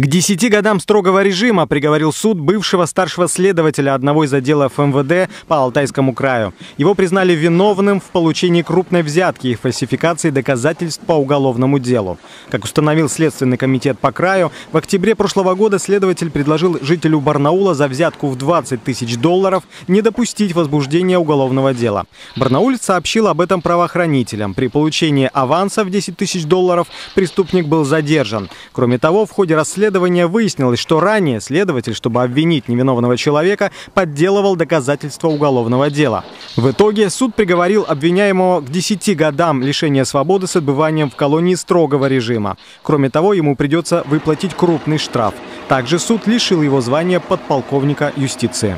К 10 годам строгого режима приговорил суд бывшего старшего следователя одного из отделов МВД по Алтайскому краю. Его признали виновным в получении крупной взятки и фальсификации доказательств по уголовному делу. Как установил Следственный комитет по краю, в октябре прошлого года следователь предложил жителю Барнаула за взятку в 20 тысяч долларов не допустить возбуждения уголовного дела. Барнаулец сообщил об этом правоохранителям. При получении аванса в 10 тысяч долларов преступник был задержан. Кроме того, в ходе расследования расследования выяснилось, что ранее следователь, чтобы обвинить невиновного человека, подделывал доказательства уголовного дела. В итоге суд приговорил обвиняемого к 10 годам лишения свободы с отбыванием в колонии строгого режима. Кроме того, ему придется выплатить крупный штраф. Также суд лишил его звания подполковника юстиции.